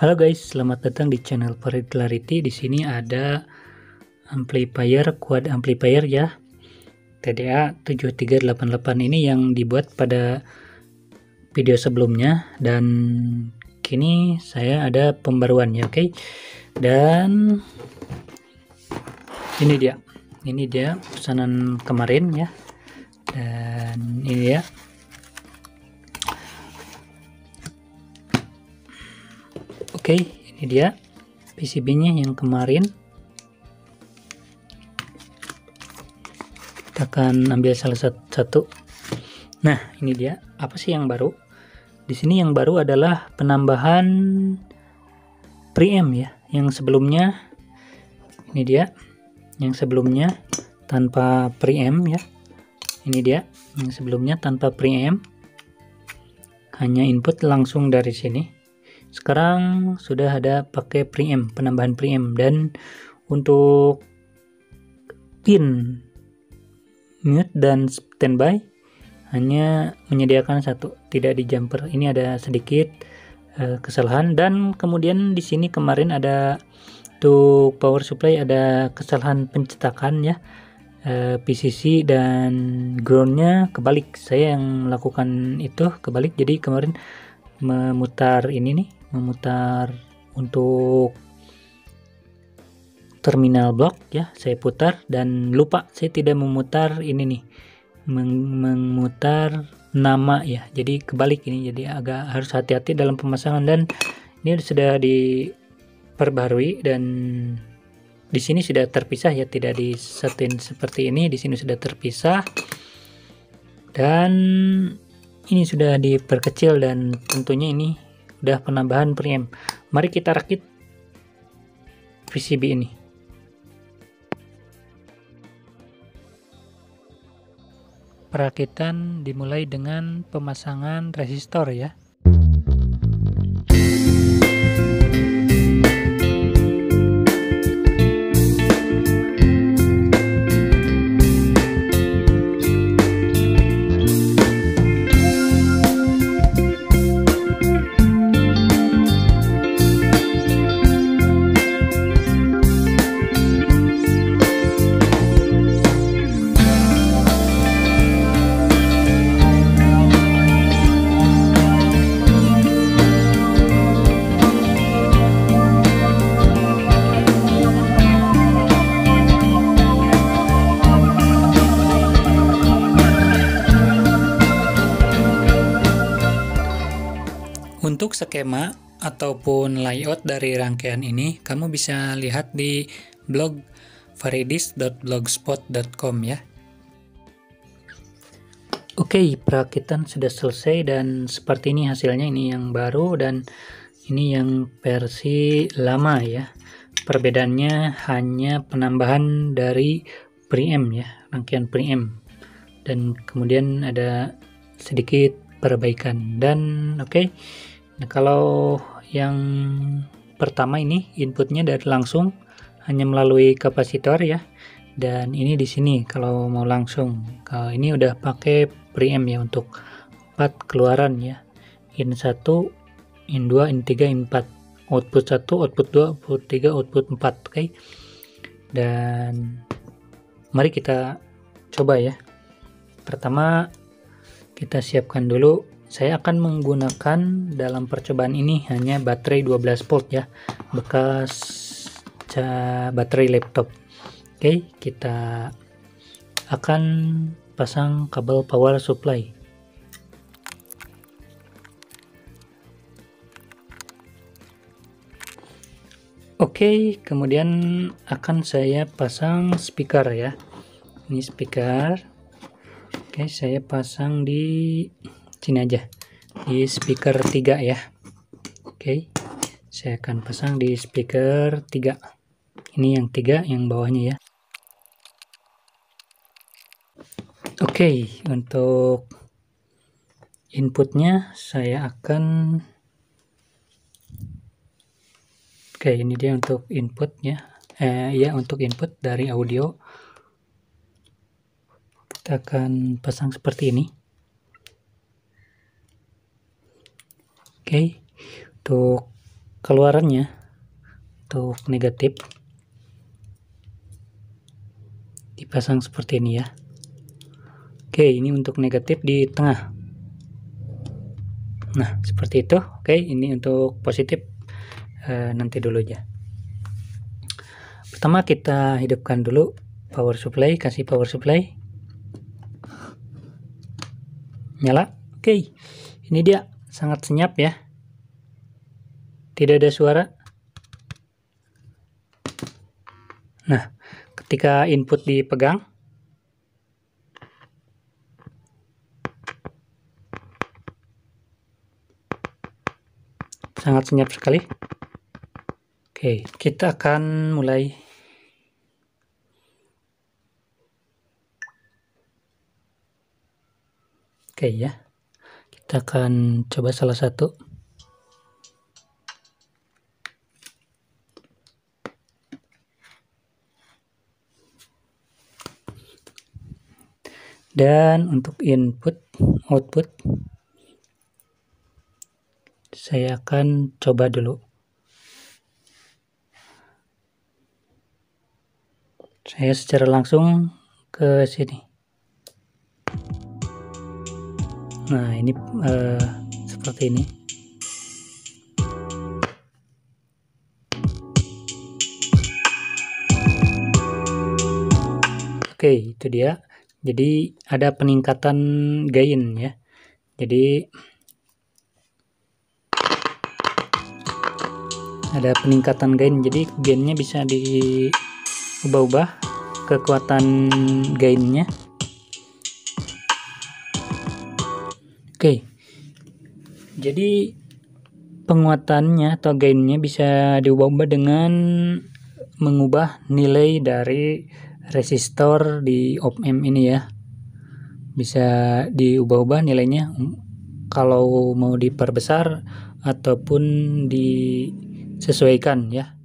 Halo guys, selamat datang di channel Farid Clarity. Di sini ada amplifier quad amplifier ya. TDA 7388 ini yang dibuat pada video sebelumnya dan kini saya ada pembaruan ya, oke. Okay? Dan ini dia. Ini dia pesanan kemarin ya. Dan ini ya Oke, ini dia PCB-nya yang kemarin. Kita akan ambil salah satu. Nah, ini dia. Apa sih yang baru? Di sini yang baru adalah penambahan preamp ya. Yang sebelumnya ini dia. Yang sebelumnya tanpa preamp ya. Ini dia. Yang sebelumnya tanpa preamp. Hanya input langsung dari sini sekarang sudah ada pakai preamp penambahan preamp. Dan untuk pin mute dan standby hanya menyediakan satu tidak di jumper. Ini ada sedikit uh, kesalahan. Dan kemudian di sini kemarin ada untuk power supply ada kesalahan pencetakan ya. Eh, PCC dan groundnya kebalik. Saya yang melakukan itu kebalik. Jadi kemarin memutar ini nih memutar untuk terminal blok ya saya putar dan lupa saya tidak memutar ini nih memutar nama ya jadi kebalik ini jadi agak harus hati-hati dalam pemasangan dan ini sudah diperbarui dan di sini sudah terpisah ya tidak disetin seperti ini di sini sudah terpisah dan ini sudah diperkecil dan tentunya ini udah penambahan preamp mari kita rakit PCB ini. Perakitan dimulai dengan pemasangan resistor ya Untuk skema ataupun layout dari rangkaian ini, kamu bisa lihat di blog faridis.blogspot.com ya. Oke, perakitan sudah selesai dan seperti ini hasilnya ini yang baru dan ini yang versi lama ya. Perbedaannya hanya penambahan dari preamp ya, rangkaian preamp. Dan kemudian ada sedikit perbaikan dan oke okay, Nah, kalau yang pertama ini inputnya dari langsung hanya melalui kapasitor ya. Dan ini di sini kalau mau langsung. Kalau ini udah pakai preamp ya untuk 4 keluaran ya. In 1, in 2, in 3, in 4. Output 1, output 2, output 3, output 4, oke. Okay? Dan mari kita coba ya. Pertama kita siapkan dulu saya akan menggunakan dalam percobaan ini hanya baterai 12 volt ya bekas baterai laptop oke kita akan pasang kabel power supply Oke, kemudian akan saya pasang speaker ya. Ini speaker. Oke, saya pasang di sini aja. Di speaker 3 ya. Oke. Saya akan pasang di speaker 3 ini yang 3 yang bawahnya ya. Oke untuk inputnya saya akan oke ini dia untuk inputnya. Eh, ya untuk input dari audio. Kita akan pasang seperti ini okay. untuk keluarannya untuk negatif dipasang seperti ini ya. Oke ini untuk negatif di tengah. Nah seperti itu. Oke ini untuk positif. E, nanti dulu aja. Pertama kita hidupkan dulu power supply kasih power supply. Nyala. Oke ini dia sangat senyap ya. Tidak ada suara. Nah ketika input dipegang sangat senyap sekali. Oke kita akan mulai. Oke ya kita akan coba salah satu. Dan untuk input output saya akan coba dulu. Saya secara langsung ke sini nah ini uh, seperti ini. Oke itu dia. Jadi ada peningkatan gain ya. Jadi ada peningkatan gain. Jadi gainnya bisa diubah-ubah kekuatan gainnya Jadi penguatannya atau gainnya bisa diubah-ubah dengan mengubah nilai dari resistor di op amp ini ya. Bisa diubah-ubah nilainya kalau mau diperbesar ataupun disesuaikan ya.